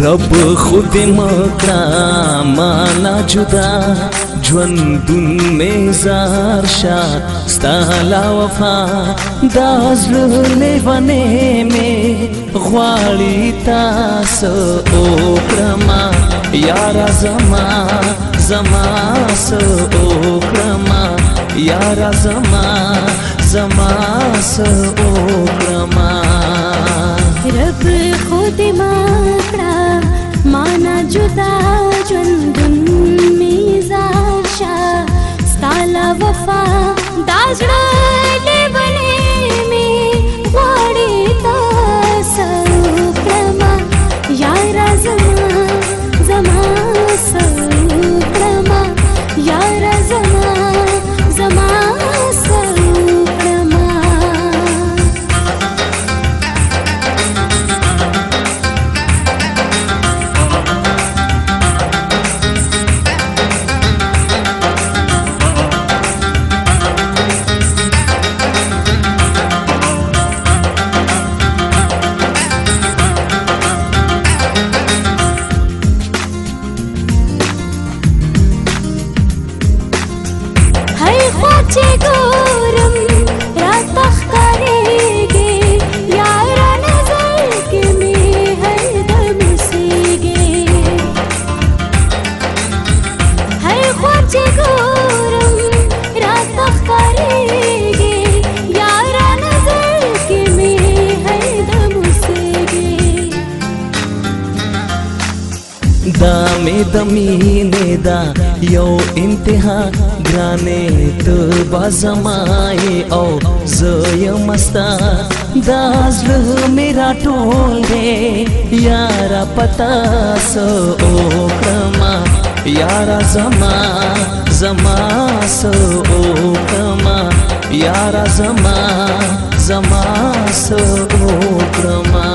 رب خود ما کرا مانا جدا ژوندون می زار شا ستالا وفا داز لونه ونه می غواړی تاسو او کرما یارا زما زما سو او کرما یارا زما زما سو او کرما رب خود तिमात्रा माना जुदा चंद गम्मी जाशा वफा दासड़े مې د مینې دا یو انتها ګرانې ته بازمای او زیم مستا دا زړه مې راټول دې یارا پتا سو او کرما یارا زما زما سو او کرما یارا زما زما سو او کرما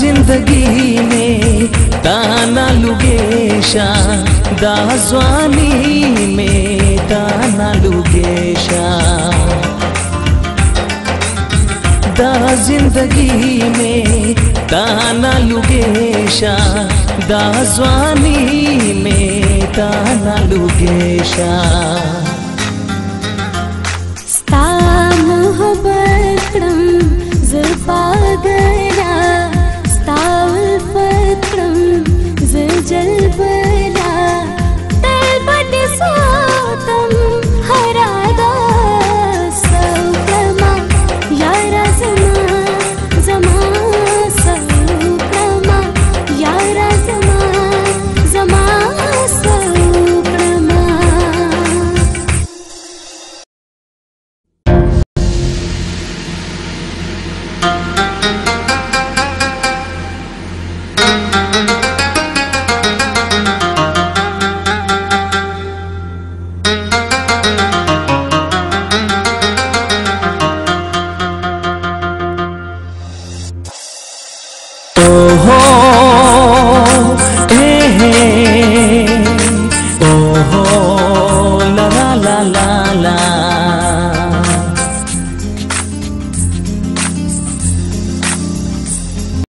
जिंदगी में दाना लुगेशा दाजवानी में दाना लुगेशा दा जिंदगी में दाना लुगेशा दाजवानी में दाना लुगेशा मोहब्बत जुल्फा